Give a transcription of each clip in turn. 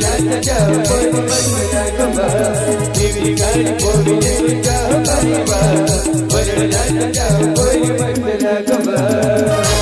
Thank you.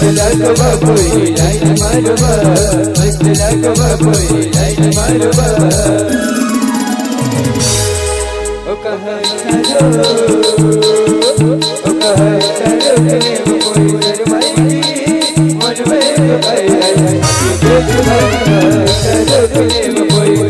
मसलक बबुई जय मरबा मसलक बबुई जय मरबा ओ कहाँ चलो ओ कहाँ चलो तेरे कोई दरवाई मन में भाई भाई चलो तेरे कोई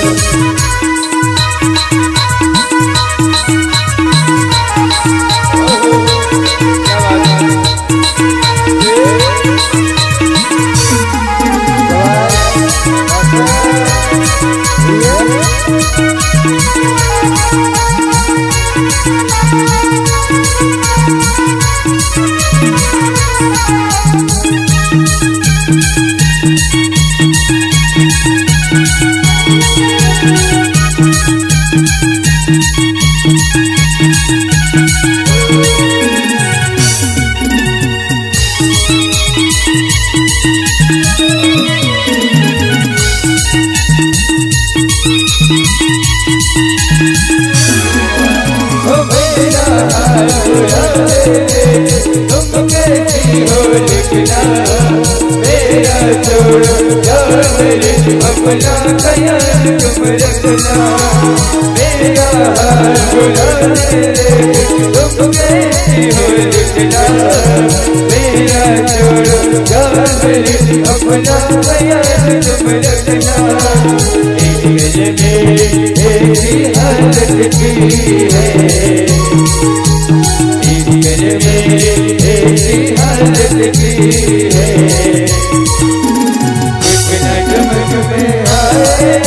तुम लिखना मेरा छोड़ो जान अपना ख्याल तुम रखना मेरा हाल बुला तुम कैसी हो लिखना मेरा छोड़ो जान अपना ख्याल तुम रखना एक ऐसी हालत की है ऐसी हालत की है में आए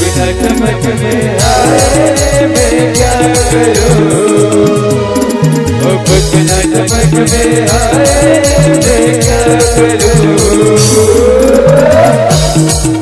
मैं चमक में आए मैं क्या करूँ में आए क्या करूँ